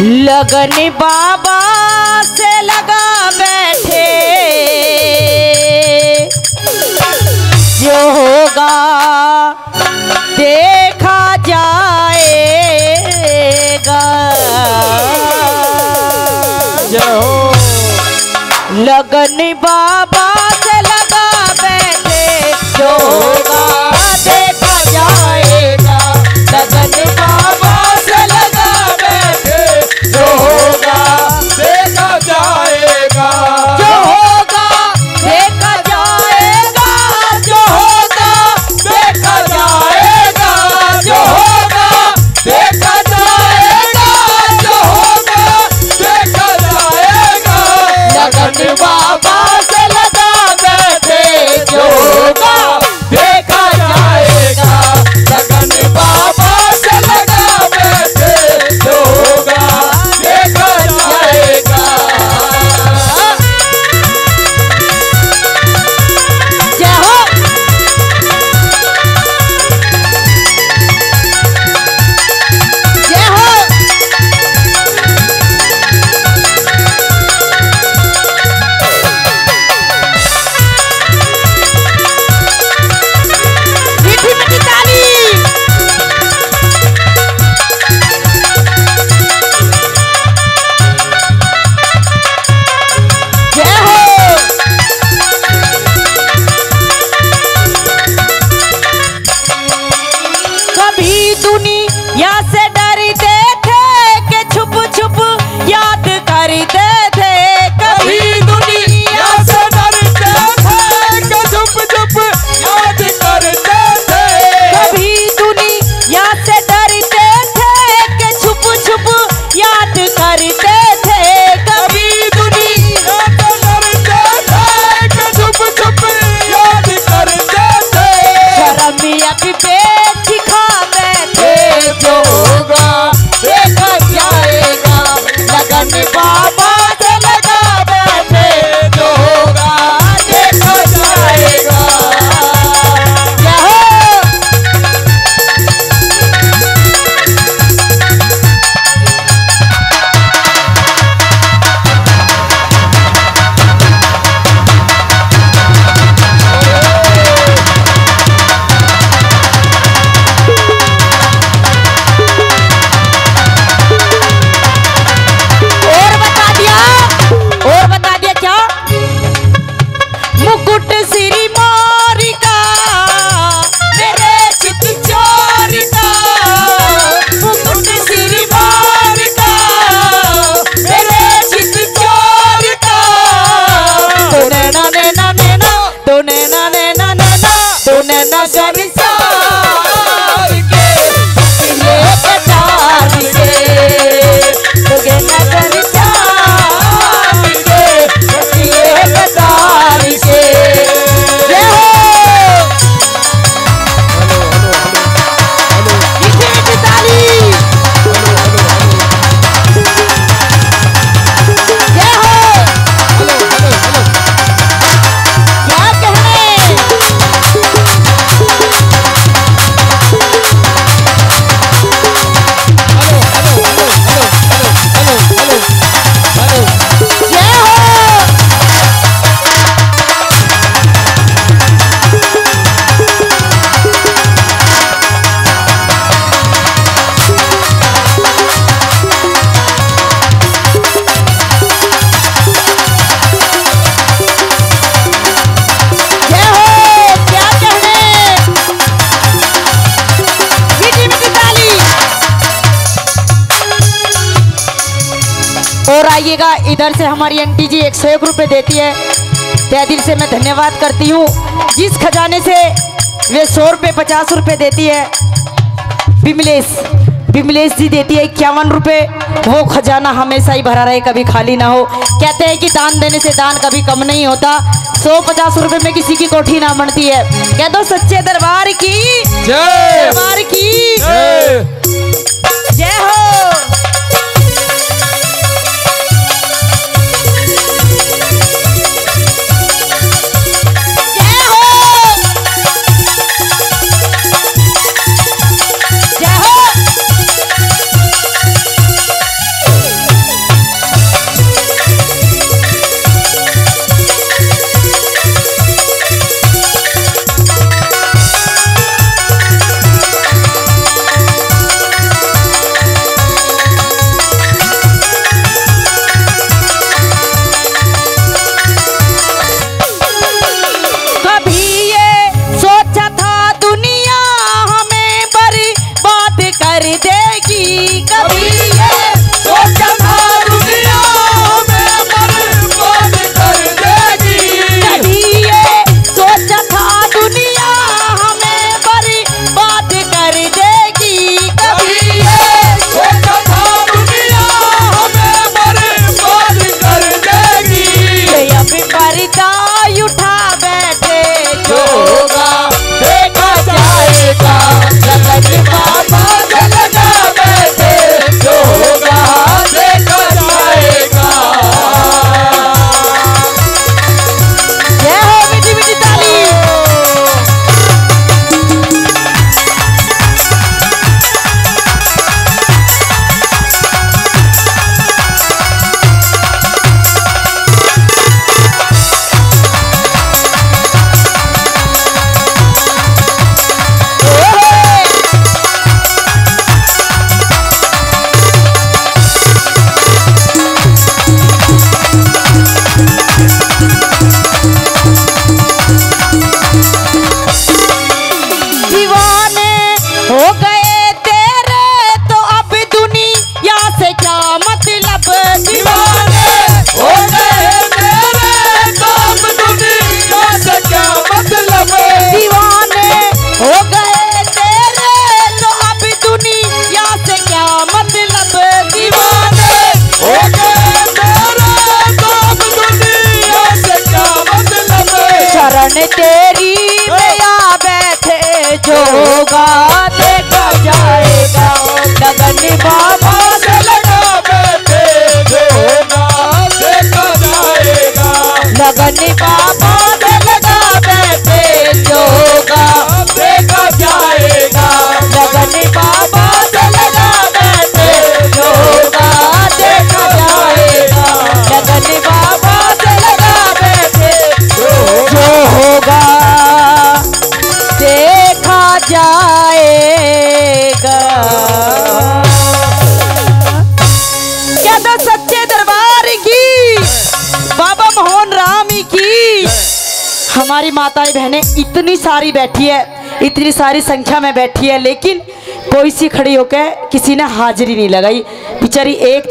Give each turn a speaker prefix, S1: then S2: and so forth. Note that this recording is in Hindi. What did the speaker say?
S1: लगन बाबा से लगा बैठे। जो होगा देखा जाएगा। जो लगन बाबा बात और आइएगा इधर से हमारी आंटी जी एक सौ एक रुपये देती है। तय दिल से मैं धन्यवाद करती हूँ। जिस खजाने से वे सौ रुपये पचास रुपये देती है बिमलेश बिमलेश जी देती है इक्यावन रुपये वो खजाना हमेशा ही भरा रहे कभी खाली ना हो। कहते हैं कि दान देने से दान कभी कम नहीं होता। सौ पचास रुपये में किसी की कोठी ना बनती है। कह दो सच्चे दरबार की दरबार की।
S2: जय
S1: हो। होगा देखा जाएगा। लगन लगन सच्चे दरबार की। बाबा मोहन राम की। हमारी माताएँ बहनें इतनी सारी बैठी है, इतनी सारी संख्या में बैठी है, लेकिन कोई सी खड़ी होकर किसी ने हाजिरी नहीं लगाई। बेचारी एक